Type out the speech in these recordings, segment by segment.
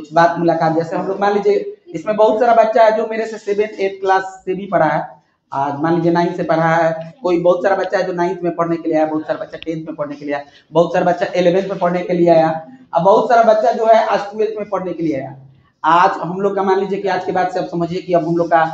कुछ बात मुलाकात, जैसे हम लोग मान लीजिए, इसमें बहुत सारा बच्चा है जो मेरे से सेवन एट क्लास से भी पढ़ा है। आज मान लीजिए नाइन्थ से पढ़ा है, कोई बहुत सारा बच्चा है जो नाइन्थ में पढ़ने के लिए आया, बहुत सारा बच्चा टेंथ में पढ़ने के लिए आया, बहुत सारा बच्चा इलेवेंथ में पढ़ने के लिए आया अब बहुत सारा बच्चा जो है आज ट्वेल्थ में पढ़ने के लिए आया। आज हम लोग का मान लीजिए कि आज के बाद से अब समझिए कि अब हम लोग का,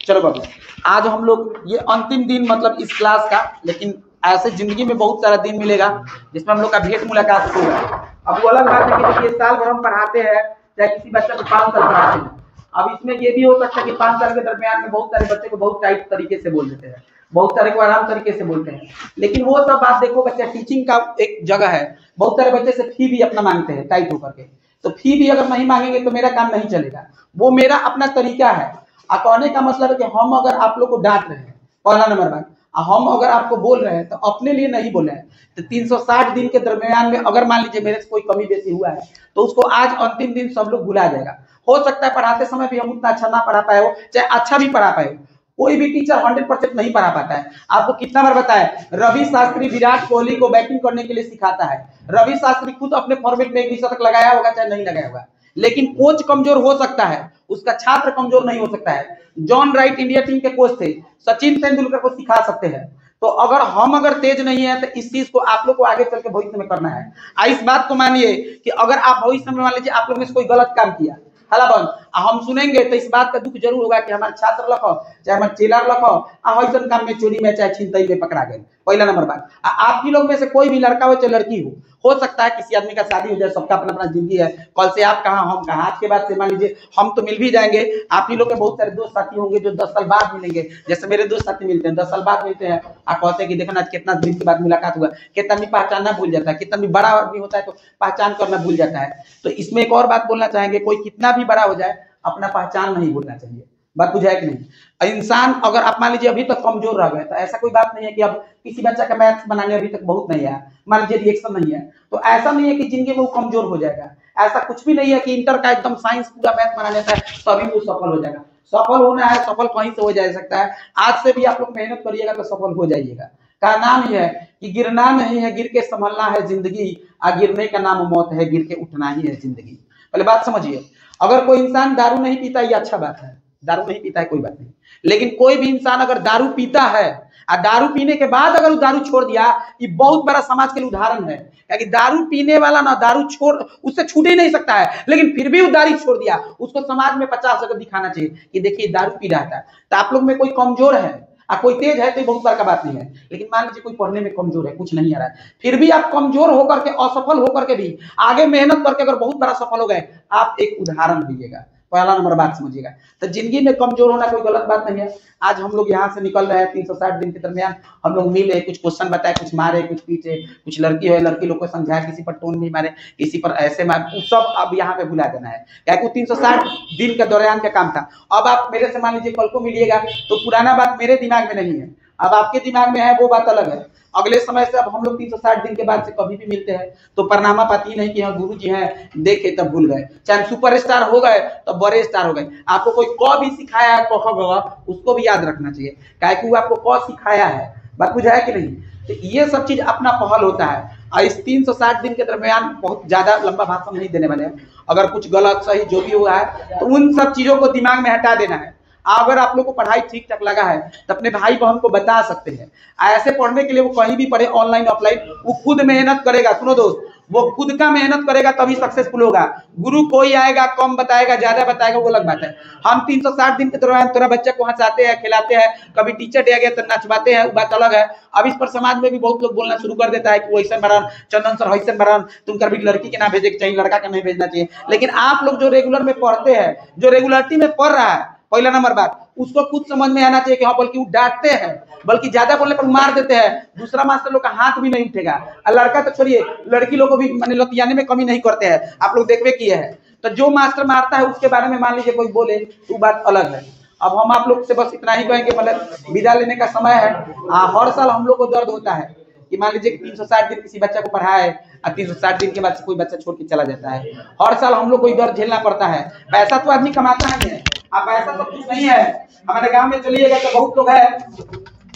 चलो बाबू, आज हम लोग, ये अंतिम दिन मतलब इस क्लास का, लेकिन ऐसे ज़िंदगी में बहुत सारा दिन मिलेगा जिसमें हम लोग का भेंट मुलाकात होगा। अब वो अलग बात है कि देखिए, साल भर हम पढ़ाते हैं चाहे किसी बच्चे को पाँच साल पढ़ाते हैं। अब इसमें ये भी हो सकता है कि पाँच साल के दरमियान में बहुत सारे बच्चे को बहुत टाइट तरीके से बोल देते हैं, बहुत सारे को आराम तरीके से बोलते हैं। लेकिन वो सब बात देखो, बच्चा टीचिंग का एक जगह है। बहुत सारे बच्चे से फ़ी भी अपना मांगते हैं टाइट होकर के। तो फ़ी भी अगर नहीं मांगेंगे तो मेरा काम नहीं चलेगा। वो मेरा अपना तरीका है। कहने का मतलब है कि हम अगर आप लोग को डांट रहे हैं, पहला नंबर बात। हम अगर आपको बोल रहे हैं तो अपने लिए नहीं बोले हैं। तो 360 दिन के दरमियान में अगर मान लीजिए मेरे से कोई कमी बेसी हुआ है तो उसको आज अंतिम दिन सब लोग भुला जाएगा। हो सकता है पढ़ाते समय भी हम उतना अच्छा ना पढ़ा पाए हो, चाहे अच्छा भी पढ़ा पाए हो, कोई भी टीचर हंड्रेड परसेंट नहीं पढ़ा पाता है। आपको कितना बार बताया, रवि शास्त्री विराट कोहली को बैटिंग करने के लिए सिखाता है। रवि शास्त्री खुद अपने फॉर्मेट में एक शतक लगाया होगा, चाहे नहीं लगाया होगा। लेकिन कोच कमज़ोर हो सकता है, उसका छात्र कमज़ोर नहीं हो सकता है। जॉन राइट इंडिया टीम के कोच थे, सचिन तेंदुलकर को सिखा सकते हैं। तो अगर हम अगर तेज नहीं है तो इस चीज़ को आप लोग को आगे चल के भविष्य में करना है। इस बात को मानिए कि अगर आप भविष्य में मान लीजिए आप लोग ने कोई गलत काम किया हला बंद आ हम सुनेंगे तो इस बात का दुख ज़रूर होगा कि हमारे छात्र लख चाहे हमारे चेला लखो आ ऐसा काम में चोरी में चाहे छिनतई में पकड़ा गए। पहला नंबर बात। आप ही लोग में से कोई भी लड़का हो चाहे लड़की हो हो सकता है किसी आदमी का शादी हो जाए, सबका अपना अपना ज़िंदगी है। कल से आप कहाँ हम कहाँ, आज के बाद से मान लीजिए, हम तो मिल भी जाएँगे। आप ही लोग के बहुत सारे दोस्त साथी होंगे जो दस साल बाद मिलेंगे। जैसे मेरे दोस्त साथी मिलते हैं, दस साल बाद मिलते हैं। आप कहते हैं कि देखना आज कितना दिन के बाद मुलाकात हुआ। कितना आदमी पहचानना भूल जाता है, कितना आदमी बड़ा आदमी होता है तो पहचान करना भूल जाता है। तो इसमें एक और बात बोलना चाहेंगे, कोई कितना भी बड़ा हो जाए अपना पहचान नहीं भूलना चाहिए। बात बुझाए कि नहीं? इंसान अगर आप मान लीजिए अभी तक कमज़ोर रह गए तो ऐसा कोई बात नहीं है कि अब किसी बच्चा का मैथ्स बनाने अभी तक बहुत नहीं आया। मान लीजिए रिएक्शन नहीं है तो ऐसा नहीं है कि ज़िंदगी में वो कमज़ोर हो जाएगा। ऐसा कुछ भी नहीं है कि इंटर का एकदम साइंस पूरा मैथ बना लेता है तभी वो सफल हो जाएगा। सफल होना है, सफल कहीं से हो जा सकता है। आज से भी आप लोग मेहनत करिएगा तो सफल हो जाइएगा। का नाम ही है कि गिरना नहीं है, गिर के संभलना है ज़िंदगी, आ गिरने का नाम मौत है, गिर के उठना ही है ज़िंदगी। पहले बात समझिए। अगर कोई इंसान दारू नहीं पीता, ये अच्छा बात है। दारू नहीं पीता है, कोई बात नहीं। लेकिन कोई भी इंसान अगर दारू पीता है और दारू पीने के बाद अगर वो दारू छोड़ दिया, ये बहुत बड़ा समाज के लिए उदाहरण है। क्योंकि दारू पीने वाला ना दारू छोड़, उससे छूट ही नहीं सकता है। लेकिन फिर भी वो दारू छोड़ दिया, उसको समाज में पचास जगह दिखाना चाहिए कि देखिए दारू पी रहा था। तो आप लोग में कोई कमज़ोर है? आ, कोई तेज है तो बहुत बड़का बात नहीं है। लेकिन मान लीजिए कोई पढ़ने में कमज़ोर है, कुछ नहीं आ रहा है। फिर भी आप कमज़ोर होकर के, असफल होकर के भी, आगे मेहनत करके अगर बहुत बड़ा सफल हो गए, आप एक उदाहरण दीजिएगा। पहला नंबर बात समझिएगा। तो ज़िंदगी में कमज़ोर होना कोई गलत बात नहीं है। आज हम लोग यहाँ से निकल रहे हैं तीन सौ साठ दिन के दरमियान। हम लोग मिले, कुछ क्वेश्चन बताए, कुछ मारे, कुछ पीछे कुछ लड़की हो लड़की लोग को समझाए किसी पर टोन भी मारे, किसी पर ऐसे मारे। सब अब यहाँ पे भुला देना है। क्या वो तीन सौ साठ दिन के दौरान का काम था? अब आप मेरे से मान लीजिए कल को मिलिएगा तो पुराना बात मेरे दिमाग में नहीं है। अब आपके दिमाग में है, वो बात अलग है। अगले समय से अब हम लोग 360 दिन के बाद से कभी भी मिलते हैं तो परनामा पाती नहीं कि हाँ गुरु जी हैं, देखे तब भूल गए। चाहे सुपर स्टार हो गए तो बड़े स्टार हो गए। आपको कोई क भी सिखाया है कह गवा उसको भी याद रखना चाहिए। क्या कि वो आपको क सिखाया है, बात बुझाया कि नहीं? तो ये सब चीज़ अपना पहल होता है। और इस 360 दिन के दरमियान बहुत ज़्यादा लंबा भाषण नहीं देने वाले हैं। अगर कुछ गलत, सही, जो भी हुआ है तो उन सब चीज़ों को दिमाग में हटा देना है। अगर आप लोग को पढ़ाई ठीक ठाक लगा है तो अपने भाई बहन को बता सकते हैं। ऐसे पढ़ने के लिए वो कहीं भी पढ़े ऑनलाइन ऑफलाइन वो खुद मेहनत करेगा। सुनो दोस्त, वो खुद का मेहनत करेगा, तभी सक्सेसफुल होगा। गुरु कोई आएगा, कम बताएगा, ज़्यादा बताएगा, वो अलग बात है। हम 360 दिन के दौरान तोरा बच्चा को हंसाते हैं, खिलाते हैं, कभी टीचर डे आ गया तो नचवाते हैं बात अलग है। अब इस पर समाज में भी बहुत लोग बोलना शुरू कर देता है कि वो ऐसा बरन चंदन सर, वैसे बरन तुम कर भी लड़की के ना भेजे चाहिए लड़का के नहीं भेजना चाहिए। लेकिन आप लोग जो रेगुलर में पढ़ते हैं, जो रेगुलरिटी में पढ़ रहा है पहला नंबर बात। उसको कुछ समझ में आना चाहिए कि हाँ बल्कि वो डांटते हैं बल्कि ज़्यादा बोलने पर मार देते हैं। दूसरा मास्टर लोग का हाथ भी नहीं उठेगा। लड़का तो छोड़िए लड़की लोग को भी मैंने लतियाने में कमी नहीं करते हैं। आप लोग देखवे किए हैं। तो जो मास्टर मारता है उसके बारे में मान लीजिए कोई बोले तो बात अलग है। अब हम आप लोग से बस इतना ही कहेंगे मतलब विदा लेने का समय है। आ, हर साल हम लोग को दर्द होता है कि मान लीजिए तीन सौ साठ दिन किसी बच्चा को पढ़ाए और तीन सौ साठ दिन के बाद कोई बच्चा छोड़ के चला जाता है। हर साल हम लोग को दर्द झेलना पड़ता है। पैसा तो आदमी कमाता है। अब ऐसा सब कुछ नहीं है। हमारे गाँव में चलिएगा तो बहुत लोग है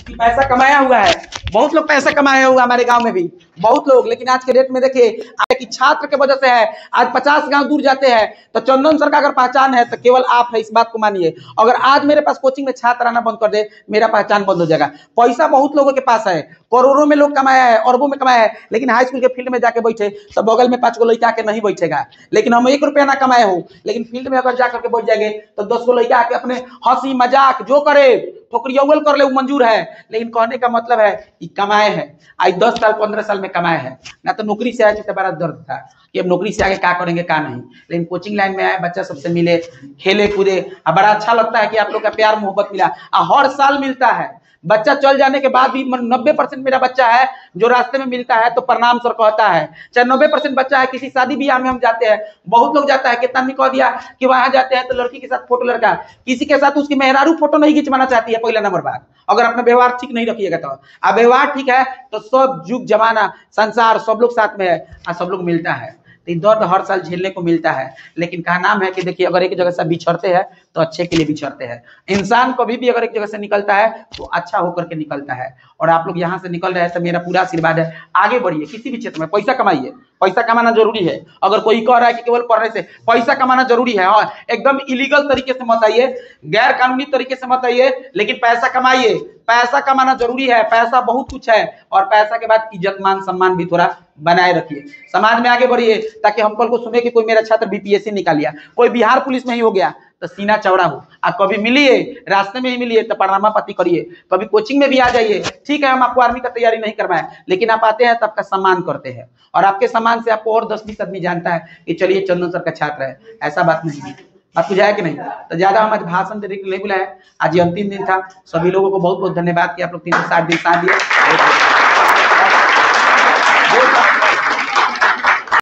कि पैसा कमाया हुआ है। बहुत लोग पैसे कमाए हुए हमारे गाँव में भी, बहुत लोग। लेकिन आज के डेट में देखिए, आज की छात्र के वजह से है, आज पचास गाँव दूर जाते हैं तो चंदन सर का अगर पहचान है तो केवल आप है, इस बात को मानिए। अगर आज मेरे पास कोचिंग में छात्र आना बंद कर दे, मेरा पहचान बंद हो जाएगा। पैसा बहुत लोगों के पास है, करोड़ों में लोग कमाया है, अरबों में कमाया है, लेकिन हाई स्कूल के फ़ील्ड में जाके बैठे तो बगल में पाँच गो लड़का आके नहीं बैठेगा। लेकिन हम एक रुपया ना कमाए हो, लेकिन फ़ील्ड में अगर जाकर के बैठ जाएँगे तो दस गो लड़का आके अपने हँसी मज़ाक जो करे ठोकरियौल कर ले, वो मंजूर है। लेकिन कहने का मतलब है कमाए है। आज दस साल, पंद्रह साल में कमाए है। ना तो नौकरी से आए तो बड़ा दर्द था। कि अब नौकरी से आगे क्या करेंगे, क्या नहीं। लेकिन कोचिंग लाइन में आए, बच्चा सबसे मिले, खेले कूदे। बड़ा अच्छा लगता है कि आप लोग का प्यार, मोहब्बत मिला। हर साल मिलता है। बच्चा चल जाने के बाद भी नब्बे परसेंट मेरा बच्चा है, जो रास्ते में मिलता है तो प्रणाम सर कहता है। चाहे नब्बे परसेंट बच्चा है, किसी शादी ब्याह में हम जाते हैं, बहुत लोग जाता है, कितना नहीं कह दिया कि वहाँ जाते हैं तो लड़की के साथ फ़ोटो लड़का किसी के साथ उसकी मेहरारू फ़ोटो नहीं खिंचवाना चाहती है, पहला नंबर बात। अगर अपना व्यवहार ठीक नहीं रखिएगा तो। अब व्यवहार ठीक है तो सब युग जमाना, संसार सब लोग साथ में है सब लोग मिलता है। तो दर्द हर साल झेलने को मिलता है। लेकिन कहा नाम है कि देखिए, अगर एक जगह से बिछड़ते हैं तो अच्छे के लिए बिछड़ते हैं। इंसान कभी भी अगर एक जगह से निकलता है तो अच्छा होकर के निकलता है। और आप लोग यहाँ से निकल रहे हैं तो मेरा पूरा आशीर्वाद है। आगे बढ़िए, किसी भी क्षेत्र में, पैसा कमाइए। पैसा कमाना ज़रूरी है। अगर कोई कह रहा है कि केवल पढ़ने से पैसा कमाना ज़रूरी है हाँ एकदम इलीगल तरीके से मत आइए गैर कानूनी तरीके से मत आइए, लेकिन पैसा कमाइए। पैसा कमाना ज़रूरी है, पैसा बहुत कुछ है, और पैसा के बाद इज़्ज़त, मान, सम्मान भी थोड़ा बनाए रखिए। समाज में आगे बढ़िए, ताकि हम कल को सुने कि कोई मेरा छात्र बीपीएससी निकाल लिया, कोई बिहार पुलिस में ही हो गया तो सीना चौड़ा हो। आप कभी मिलिए, रास्ते में ही मिलिए तो पनामा पति करिए। कभी कोचिंग में भी आ जाइए। ठीक है, हम आपको आर्मी का तैयारी नहीं करवाए, लेकिन आप आते हैं तो आपका सम्मान करते हैं। और आपके सम्मान से आपको और दस बीस आदमी जानता है कि चलिए चंदन सर का छात्र है। ऐसा बात नहीं है। बात बुझाया कि नहीं? तो ज़्यादा हम आज भाषण देने के लिए बुलाया आज ये अंतिम दिन था। सभी लोगों को बहुत बहुत धन्यवाद कि आप लोग तीन सौ साठ दिन साथ दिए